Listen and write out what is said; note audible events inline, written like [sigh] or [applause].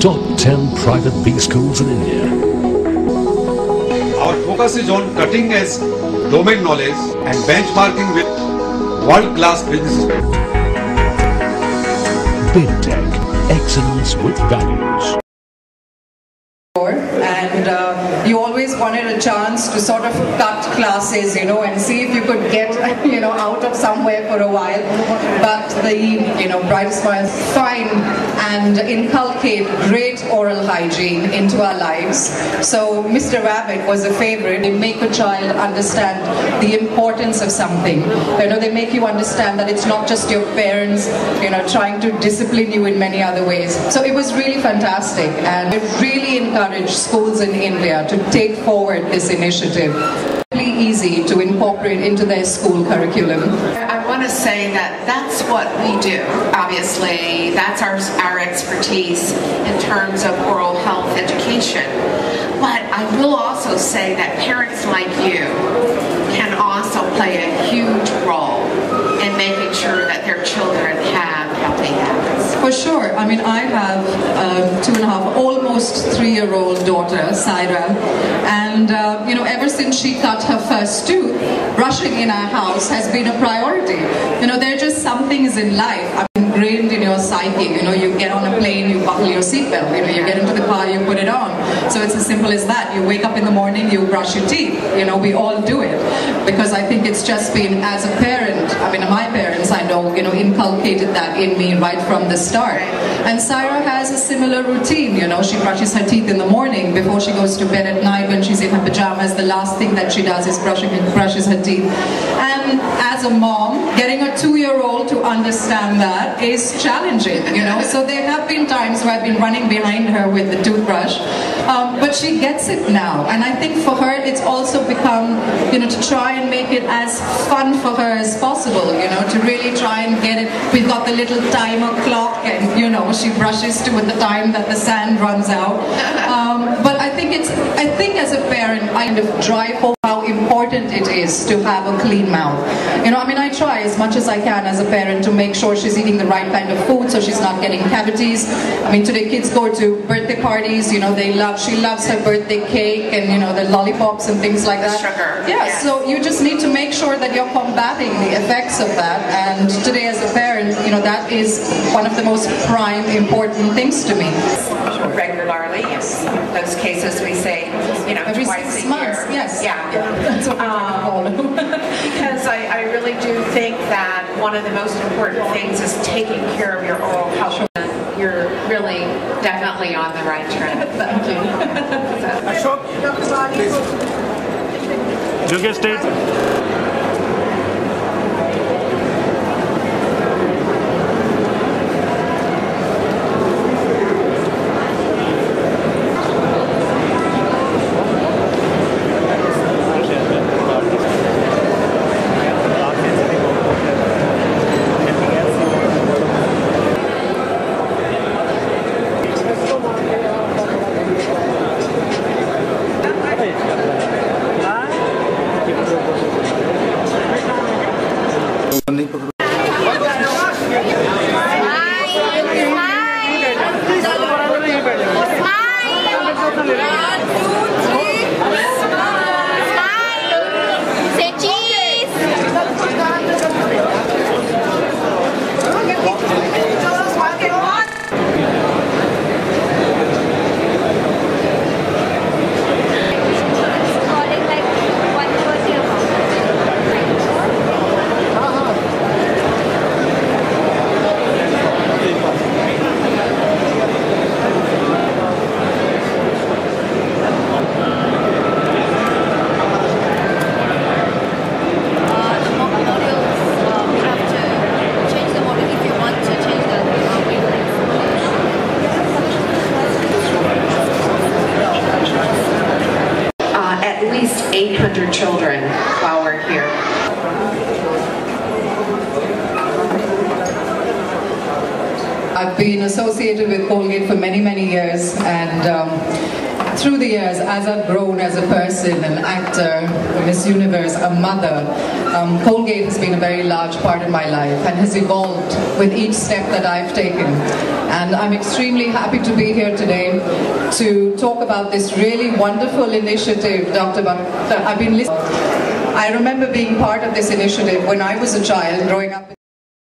top 10 private B schools in India. Our focus is on cutting edge domain knowledge and benchmarking with world class businesses. BIMTECH, excellence with values. And uh, you always wanted a chance to sort of cut classes, you know, and see if you could get, [laughs] you know, out of somewhere for a while. But the, you know, Bright Smiles find and inculcate great oral hygiene into our lives. So Mr. Rabbit was a favorite. They make a child understand the importance of something. You know, they make you understand that it's not just your parents, you know, trying to discipline you in many other ways. So it was really fantastic, and it really encouraged schools in India to take forward this initiative. Really easy to incorporate into their school curriculum. I want to say that that's what we do. Obviously, that's our, our expertise in terms of oral health education. But I will also say that parents like you can also play a huge role in making sure that their children have healthy habits. For sure. I mean, I have a two and a half, almost three-year-old daughter, Saira, and uh, you know, ever since she cut her first tooth, brushing in our house has been a priority. You know, there are just some things in life are ingrained in your psyche. You know, you get on a plane, you buckle your seatbelt. You know, you get into the car, you put it on. So it's as simple as that. You wake up in the morning, you brush your teeth. You know, we all do it because I think it's just been as a parent. I mean, my parents, I know, you know, inculcated that in me right from the start. And Saira has a similar routine, you know, she brushes her teeth in the morning before she goes to bed at night when she's in her pajamas. The last thing that she does is brushing and brushes her teeth. And as a mom, getting a two-year-old to understand that is challenging, you know. So there have been times where I've been running behind her with the toothbrush, um, but she gets it now. And I think for her, it's also become, you know, to try and make it as fun for her as possible, you know, to really try and get it. We've got the little timer clock, and you know, she brushes to the time that the sand runs out. Um, but I think it's, I think as a parent, I kind of drive home how important it is to have a clean mouth. You know, I mean, I try as much as I can as a parent to make sure she's eating the right kind of food so she's not getting cavities. I mean, today kids go to birthday parties, you know, they love, she loves her birthday cake and, you know, the lollipops and things like that. sugar, Yeah, yes. so you just need to make sure that you're combating the effects of that. And today as a parent, you know, that is one of the most prime important things to me. regularly. In those cases, we say, you know, Every twice six a months, year. yes. Yeah. That's what we're trying to follow. because I, I really do think that one of the most important things is taking care of your oral health. You're really definitely on the right track. [laughs] Thank you. [laughs] Yogesh State. Say cheese! Calling like one was your Uh, the mo- models, uh, we have to change the model if you want to change the uh, wavelength. Uh, at least 800 children while we're here. I've been associated with Colgate for many, many years, and um, through the years, as I've grown as a person, an actor, Miss Universe, a mother, um, Colgate has been a very large part of my life and has evolved with each step that I've taken. And I'm extremely happy to be here today to talk about this really wonderful initiative, Dr. I've been listening. I remember being part of this initiative when I was a child growing up.